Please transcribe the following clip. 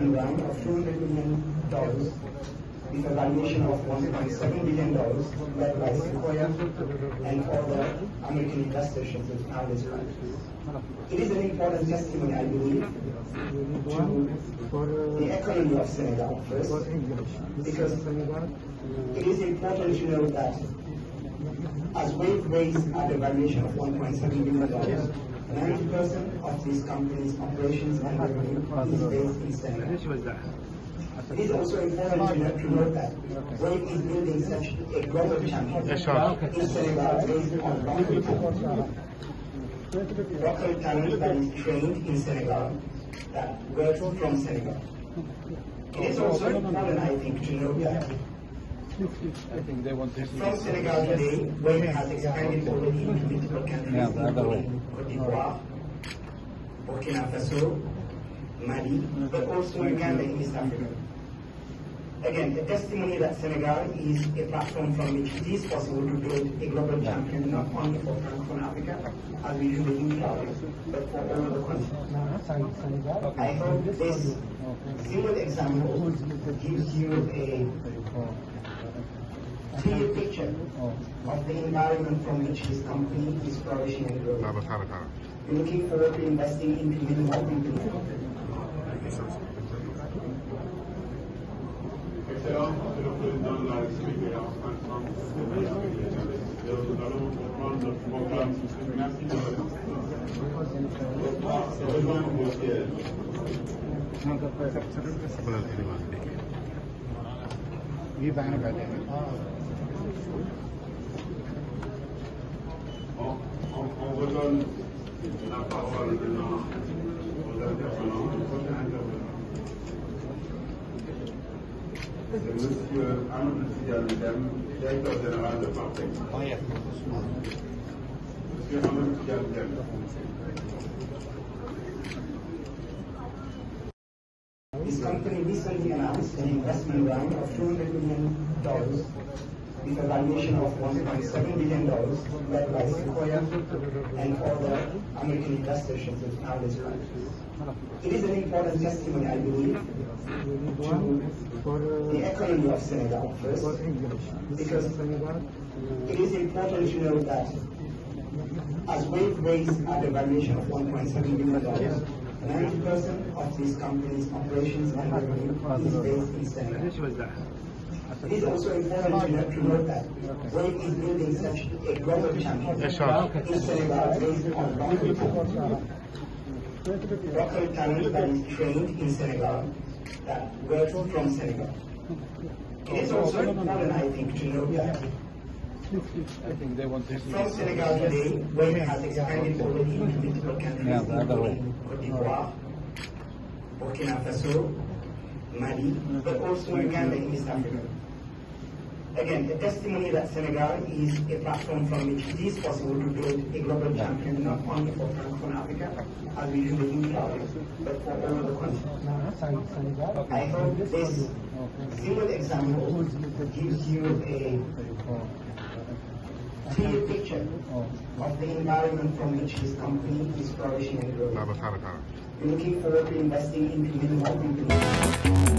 round of $200 million with a valuation of $1.7 billion led by Sequoia and other American investors should now describe. It is an important testimony, I believe, to the economy of Senegal first, because it is important to know that as Wave raised at a valuation of $1.7 billion, 90% of this company's operations and revenue is based in Senegal. It is also important to note, that Wave is building such a global champion in Senegal based on local talent. Local talent that is trained in Senegal, that works from Senegal. It is also important, I think, to note that I think they want to from Senegal today, Wave has expanded already into multiple countries, Yeah, the including Cote d'Ivoire, Burkina Faso, Mali, but also Uganda in East Africa. Again, a testimony that Senegal is a platform from which it is possible to build a global champion not only for Francophone Africa, as we usually do proud, but for all the continent. I hope this single example gives you a clear picture oh. of the environment from which this company is flourishing and growing. We're looking forward to investing into many more people. Excellent, Monsieur le Président de la République, en France, nous allons reprendre notre programme. Merci de votre Rejoindre vos sièges. On, redonne la parole maintenant aux intervenants, aux prochains intervenants. C'est M. Anne Sialidem, directeur général de Partec. M. Anne Sialidem. This company recently announced an investment round of $200 million with a valuation of $1.7 billion led by Sequoia and other American investors now describe. It is an important testimony, I believe, to the economy of Senegal first, because it is important to know that as Wave raised at a valuation of $1.7 billion, 90% of this company's operations and revenue is based in Senegal. It is also important to note, that Wave is building such a global champion in Senegal based on local talent. Local talent that is trained in Senegal, that works from Senegal. It is also important, I think, to note that I think they want to from Senegal today, Wave has expanded already into multiple countries, Yeah, the including Cote d'Ivoire, Burkina Faso, Mali, but also Uganda in East Africa. Again, the testimony that Senegal is a platform from which it is possible to build a global champion not only for Francophone Africa, as we usually do but for all the continent. I hope this single example gives you a clear picture oh. of the environment from which this company is flourishing and growing. We're looking forward to investing into many more companies.